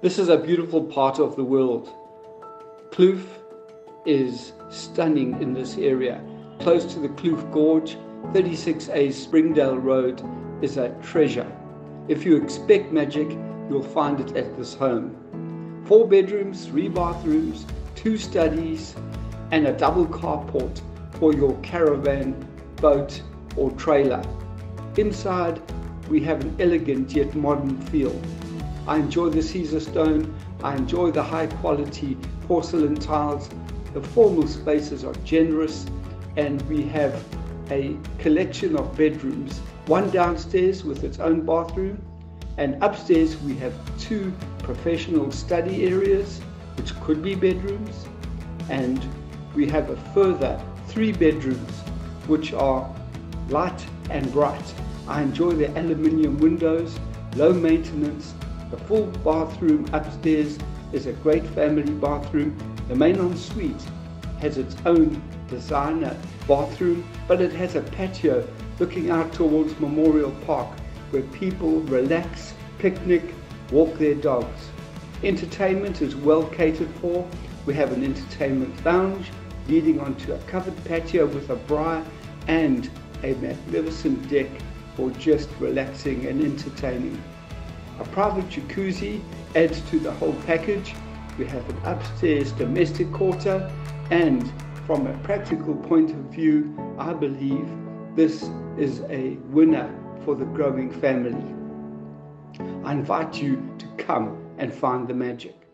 This is a beautiful part of the world. Kloof is stunning in this area. Close to the Kloof Gorge, 36A Springdale Road is a treasure. If you expect magic, you'll find it at this home. Four bedrooms, three bathrooms, two studies, and a double carport for your caravan, boat, or trailer. Inside, we have an elegant yet modern feel. I enjoy the Caesar stone, I enjoy the high quality porcelain tiles, the formal spaces are generous, and we have a collection of bedrooms, one downstairs with its own bathroom, and upstairs we have two professional study areas, which could be bedrooms, and we have a further three bedrooms, which are light and bright. I enjoy the aluminium windows, low maintenance, the full bathroom upstairs is a great family bathroom. The main ensuite has its own designer bathroom, but it has a patio looking out towards Memorial Park where people relax, picnic, walk their dogs. Entertainment is well catered for. We have an entertainment lounge leading onto a covered patio with a braai and a magnificent deck for just relaxing and entertaining. A private jacuzzi adds to the whole package. We have an upstairs domestic quarter and from a practical point of view, I believe this is a winner for the growing family. I invite you to come and find the magic.